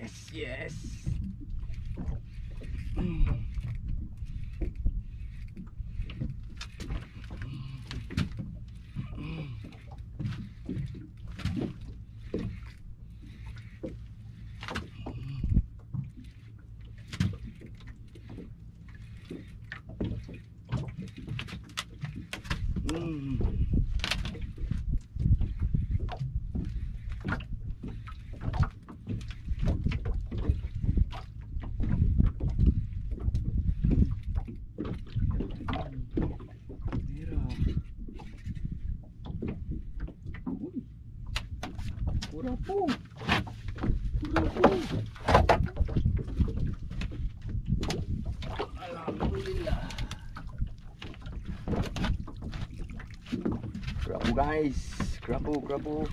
yes, yes. Mm. Mm. Curapu! Curapu! Alhamdulillah. Curapu guys. Curapu, curapu.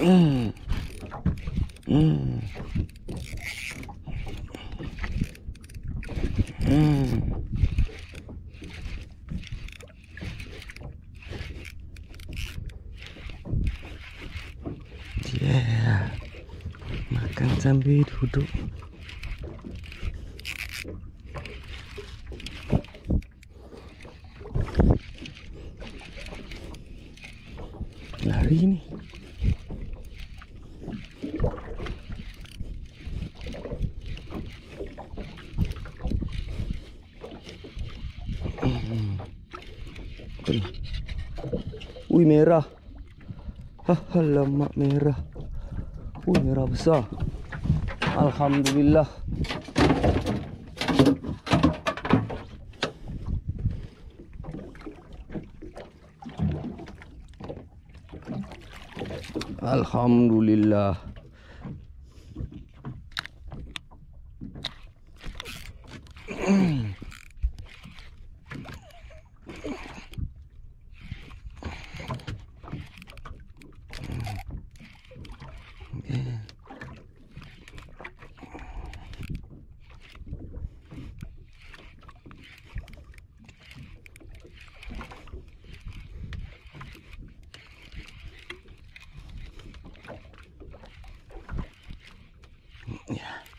Mmm. Mmm. Sambil duduk. Lari ni. Hmm. Ui. Merah. Alamak merah. Ui merah besar. الحمد لله الحمد لله Yeah. Alhamdulillah.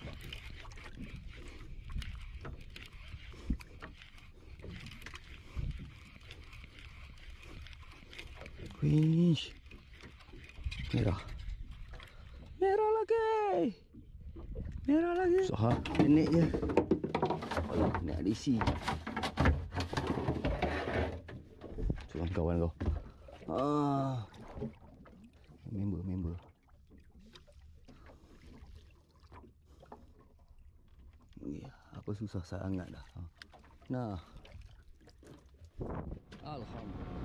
Wih. Merah. Merah lagi. Merah lagi. Usaha nenek je. Alah, ni ada isi. Cuba kawan kau. Ah. Member, member. susah sangat dah. Ha. Nah. Alhamdulillah.